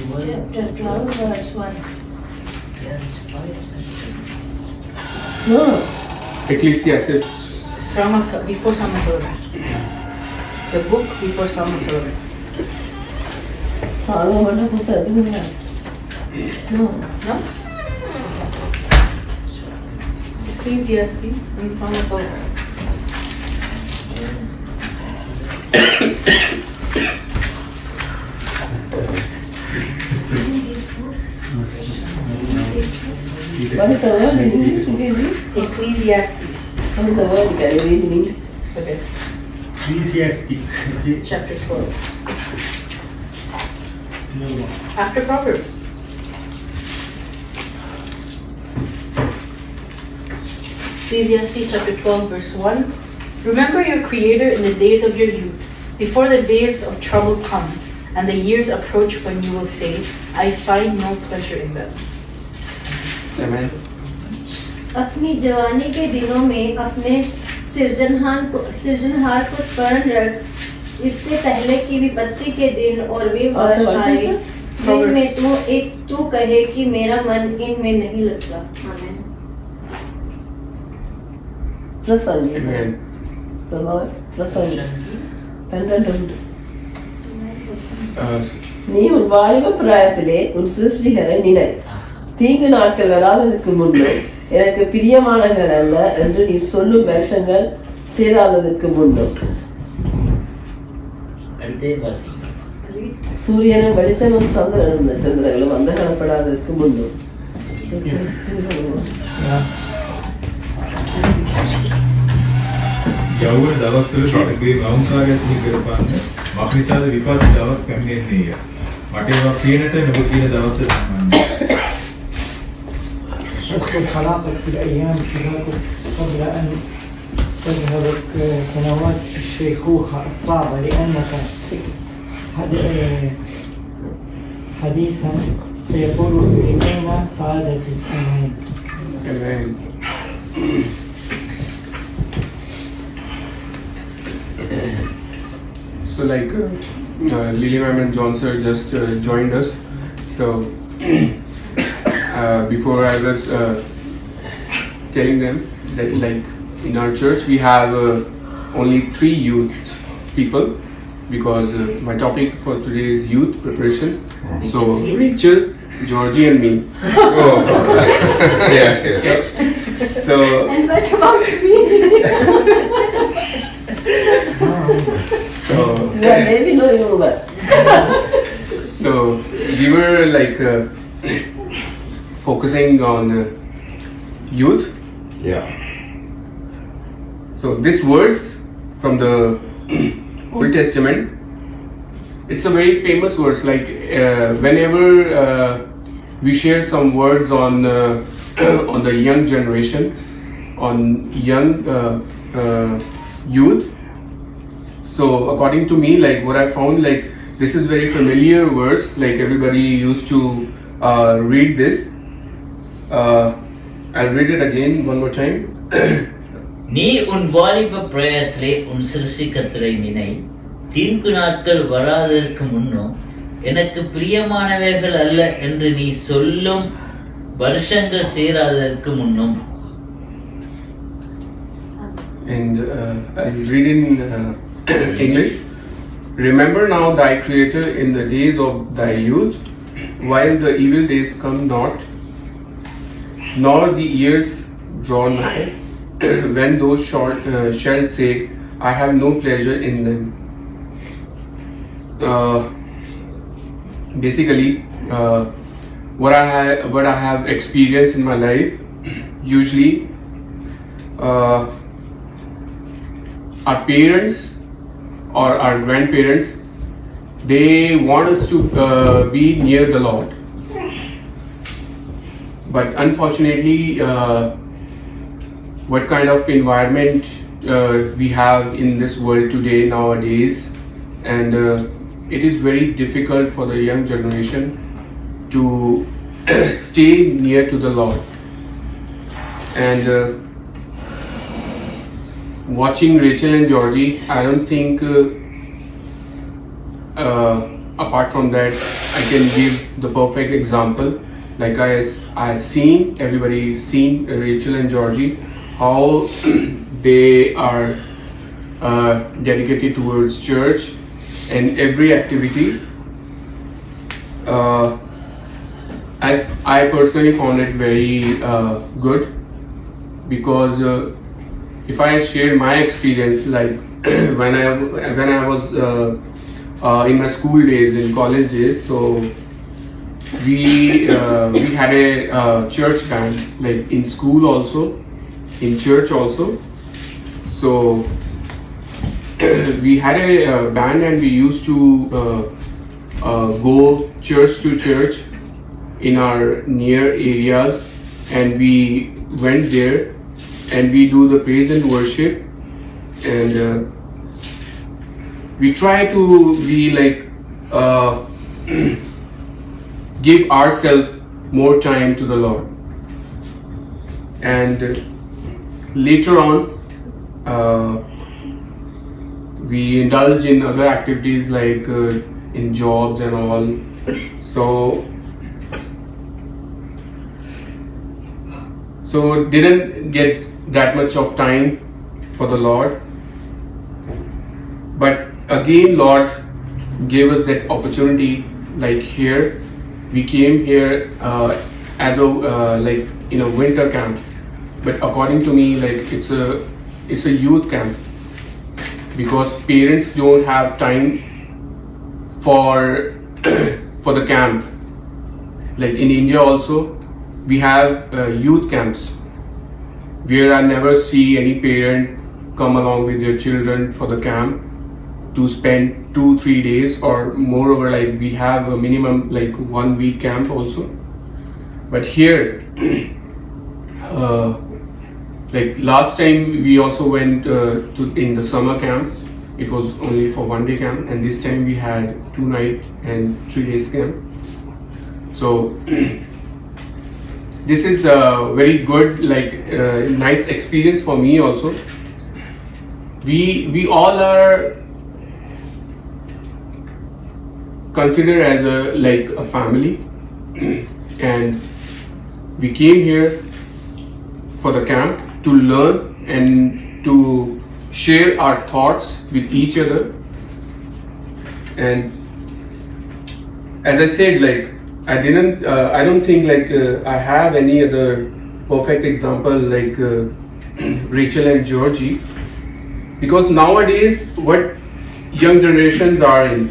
Chapter 12, verse 1. No. Ecclesiastes. Summer's, before summer's. The book before summer's over. Solomon book No. No? Ecclesiastes and summer's. What is the word in English? You? Ecclesiastes. What is the word? Read in English? Okay. Ecclesiastic. Chapter 12. No. After Proverbs. Ecclesiastes chapter 12, verse 1. Remember your Creator in the days of your youth, before the days of trouble come, and the years approach when you will say, I find no pleasure in them. अपनी जवानी के दिनों में अपने सृजनहार को सृजनहार को स्मरण रख। इससे पहले की विपत्ति के दिन और भी वर्ष आए। दिन में तू एक तू कहे कि मेरा मन इनमें नहीं लगता। आमीन। प्रसन्न പ്രസംഗം നീ ഉൻവായുവ പ്രായത്തിലെ ഉത്സൃഷ്ടിഹരൻ നിന பிராயத்திலே உன் சிருஷ்டிகரை நினை தீங்கு நாட்கள் வராததுக்கு முன்னும் எனக்கு பிரியமானங்கள் அல்ல என்று நீ சொல்லும் வருஷங்கள் சேராததற்கு முன்னும் அடுத்தே வாசிங்க சூரியனும் வெளிச்சமும் சந்திரனும் நட்சத்திரங்களும் அந்த காணப்படாததற்கு முன்னும் යවුන දවස්වල ඔබේ වංකාරයත්නි කරපන්න මක්නිසාද විපත් දවස් පැමිණෙන්නේය. මට ඒවා කියනට නුඹ කියන දවස් සම්බන්ධයි. خلاقك في الأيام شبابك قبل أن تذهبك سنوات الشيخوخة الصعبة لأنك حد- حديثا سيقول إلينا سعادتي Amen. So like uh, uh, Lily Ma'am and John sir just uh, joined us. So uh, before I was uh, telling them that like in our church we have uh, only three youth people because uh, my topic for today is youth preparation. So Rachel, Georgie and me. yes, yes. So And what about me? so maybe no you but So we were like uh, focusing on uh, youth. Yeah. So this verse from the Old Testament, it's a very famous verse. Like uh, whenever uh, we share some words on uh, on the young generation, on young uh, uh, youth. So according to me, like what I found, like this is very familiar verse. Like everybody used to read this. Uh, I'll read it again one more time. நீ உன் வாலிப பிரயத்திலே உன் சிருஷ்டிகத்திரை நினை தீங்கு நாட்கள் வராததற்கு முன்னும் எனக்கு பிரியமானவைகள் அல்ல என்று நீ சொல்லும் வருஷங்கள் சேராததற்கு முன்னும் and uh, I'll read in uh, English. Remember now thy Creator in the days of thy youth, while the evil days come not, nor the ears draw nigh, when those shall, uh, shall say, I have no pleasure in them. Uh, basically, uh, what I ha- what I have experienced in my life, usually. Uh, our parents or our grandparents they want us to uh, be near the lord but unfortunately uh, what kind of environment uh, we have in this world today nowadays and uh, it is very difficult for the young generation to stay near to the lord and uh, watching Rachel and Georgie, I don't think uh, apart from that, I can give the perfect example. Like I, I seen everybody seen Rachel and Georgie, how they are uh, dedicated towards church and every activity. Uh, I, I personally found it very uh, good because uh, if I share my experience, like when I when I was uh, uh, in my school days, in college days, so we uh, we had a uh, church band, like in school also, in church also. So we had a uh, band and we used to uh, uh, go church to church in our near areas and we went there and we do the praise and worship and uh, we try to be like give ourselves more time to the lord. And uh, later on uh, we indulge in other activities like uh, in jobs and all. So so didn't get that much of time for the lord. But again lord gave us that opportunity like here we came here uh, as a uh, like in a winter camp. But according to me like it's a it's a youth camp. Because parents don't have time for for the camp. Like in india also we have uh, youth camps. Where i never see any parent come along with their children for the camp to spend two three days or moreover like we have a minimum like one week camp also. But here uh, like last time we also went uh, to in the summer camps. It was only for one day camp and this time we had two night and three days camp. So this is a very good like uh, nice experience for me also. We we all are considered as a like a family. And we came here for the camp to learn and to share our thoughts with each other. And as i said like i didn't uh, i don't think like uh, i have any other perfect example like uh, rachel and georgie. Because nowadays what young generations are in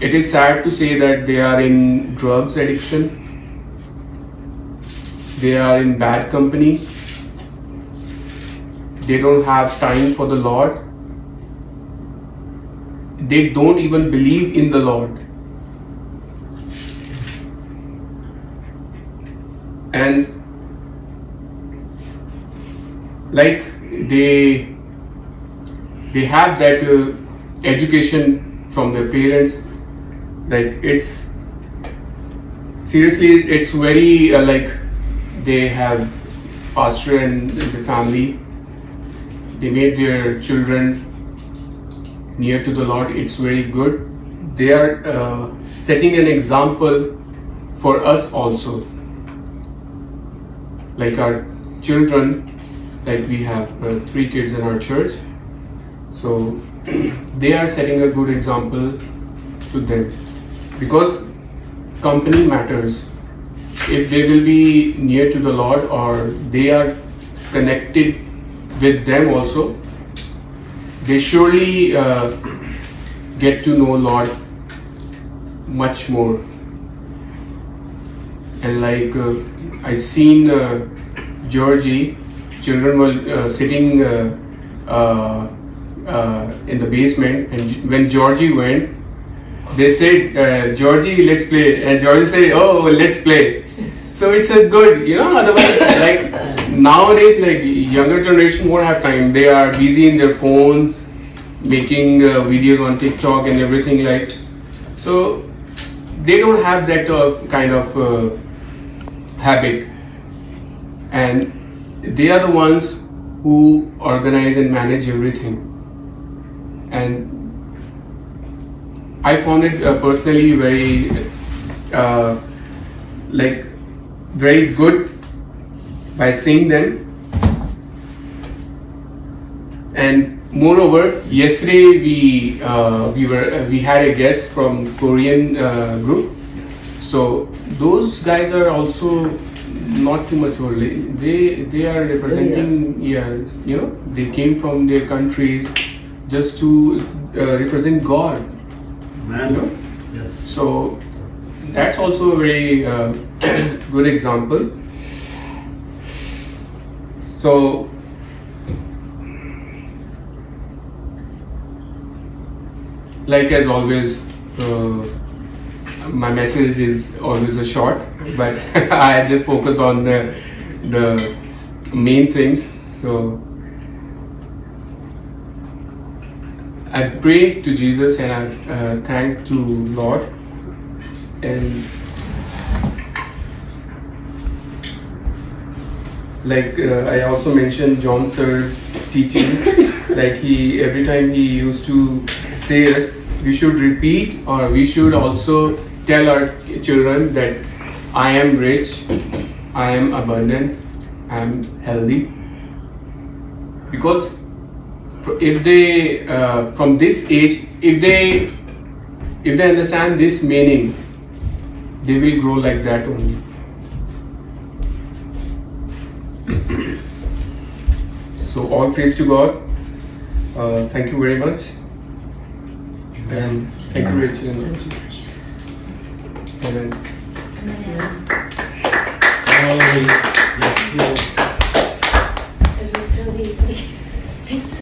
it is sad to say that they are in drugs addiction. They are in bad company. They don't have time for the lord. They don't even believe in the lord. And like they they have that uh, education from their parents like it's seriously it's very uh, like they have pastor and the family. They made their children near to the lord. It's very good. They are uh, setting an example for us also. Like our children like we have uh, three kids in our church. So they are setting a good example to them because company matters. If they will be near to the lord or they are connected with them also they surely uh, get to know lord much more. And like uh, i seen uh, georgie children were uh, sitting uh, uh, uh, in the basement and when georgie went they said uh, georgie let's play. And georgie said oh let's play. So it's a good you know otherwise like nowadays like younger generation won't have time. They are busy in their phones making uh, videos on tiktok and everything like so they don't have that uh, kind of uh, habit. And they are the ones who organize and manage everything. And I found it uh, personally very uh, like very good by seeing them. And moreover yesterday we uh, we were uh, we had a guest from korean uh, group. So those guys are also not too much old. They they are representing yeah you know they came from their countries just to uh, represent god Yes. so that's also a very uh, good example. So like as always, uh, my message is always a short, but I just focus on the the main things. So I pray to Jesus and I uh, thank to Lord. And like uh, I also mentioned John Sir's teachings like he every time he used to say us we should repeat or we should also tell our children that I am rich I am abundant I am healthy. Because if they uh, from this age if they if they understand this meaning they will grow like that only so all praise to god uh, thank you very much and thank you rachel and Georgie. Amen. Hallelujah. Yes, Lord.